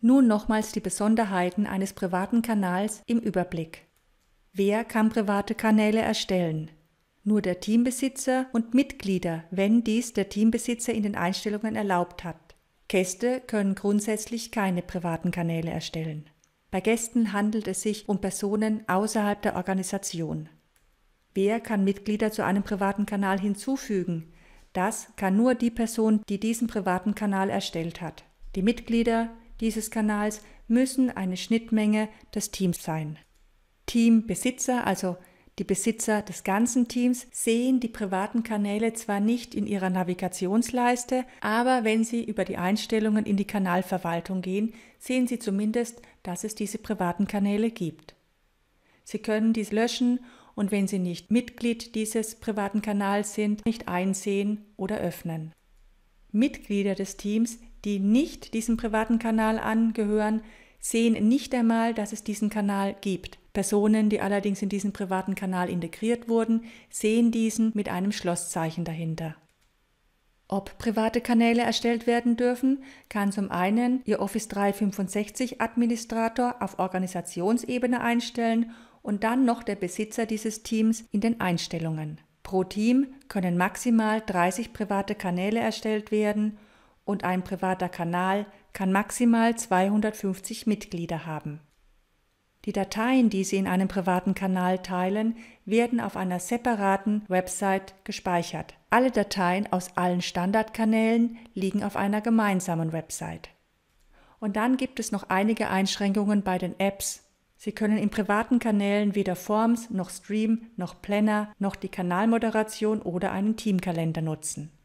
Nun nochmals die Besonderheiten eines privaten Kanals im Überblick. Wer kann private Kanäle erstellen? Nur der Teambesitzer und Mitglieder, wenn dies der Teambesitzer in den Einstellungen erlaubt hat. Gäste können grundsätzlich keine privaten Kanäle erstellen. Bei Gästen handelt es sich um Personen außerhalb der Organisation. Wer kann Mitglieder zu einem privaten Kanal hinzufügen? Das kann nur die Person, die diesen privaten Kanal erstellt hat. Die Mitglieder dieses Kanals müssen eine Schnittmenge des Teams sein. Teambesitzer, also die Besitzer des ganzen Teams sehen die privaten Kanäle zwar nicht in ihrer Navigationsleiste, aber wenn sie über die Einstellungen in die Kanalverwaltung gehen, sehen sie zumindest, dass es diese privaten Kanäle gibt. Sie können dies löschen und wenn Sie nicht Mitglied dieses privaten Kanals sind, nicht einsehen oder öffnen. Mitglieder des Teams, die nicht diesem privaten Kanal angehören, sehen nicht einmal, dass es diesen Kanal gibt. Personen, die allerdings in diesen privaten Kanal integriert wurden, sehen diesen mit einem Schlosszeichen dahinter. Ob private Kanäle erstellt werden dürfen, kann zum einen Ihr Office 365 Administrator auf Organisationsebene einstellen und dann noch der Besitzer dieses Teams in den Einstellungen. Pro Team können maximal 30 private Kanäle erstellt werden und ein privater Kanal kann maximal 250 Mitglieder haben. Die Dateien, die Sie in einem privaten Kanal teilen, werden auf einer separaten Website gespeichert. Alle Dateien aus allen Standardkanälen liegen auf einer gemeinsamen Website. Und dann gibt es noch einige Einschränkungen bei den Apps. Sie können in privaten Kanälen weder Forms noch Stream noch Planner noch die Kanalmoderation oder einen Teamkalender nutzen.